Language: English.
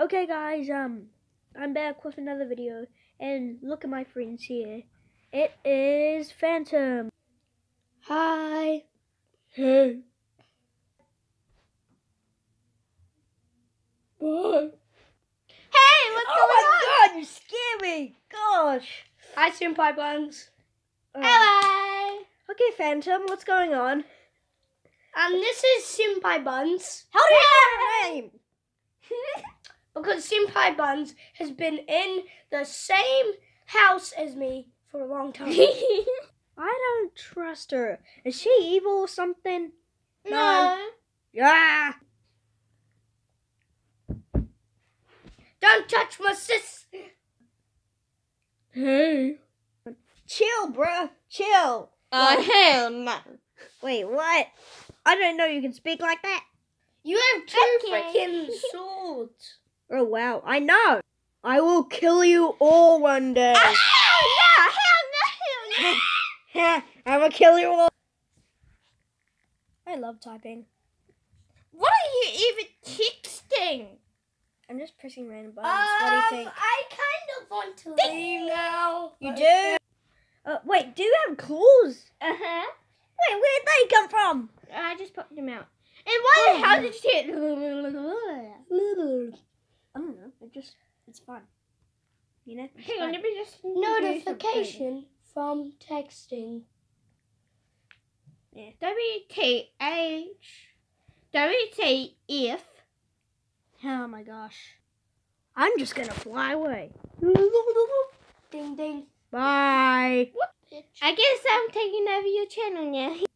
Okay, guys, um, I'm back with another video, and look at my friends here. It is Phantom. Hi. Hey. What? Hey, what's oh going on? Oh my god, you scare me. Gosh. Hi, Senpai Buns. Uh, Hello. Okay, Phantom, what's going on? Um, this is Senpai Buns. How do you have a name? Because Senpai Buns has been in the same house as me for a long time. I don't trust her. Is she evil or something? no. Yeah. Don't touch my sis. Hey. Chill, bruh. Chill. Oh, hell no. Wait, what? I didn't know you can speak like that. You have two Okay. freaking swords. Oh, wow. I know. I will kill you all one day. Ah, hell no, hell no. I'm gonna kill you all. I love typing. What are you even texting? I'm just pressing random buttons. what do you think? Um, I kind of want to leave now. You do? Uh, wait, do you have claws? Uh huh. Wait, where'd they come from? I just popped them out. And why Oh. the hell did you I don't know. It just, it's fun. You know? Hang on, let me just Notification from texting. Yeah. W T H W T F. Oh my gosh. I'm just gonna fly away. Ding ding. Bye. I guess I'm taking over your channel now.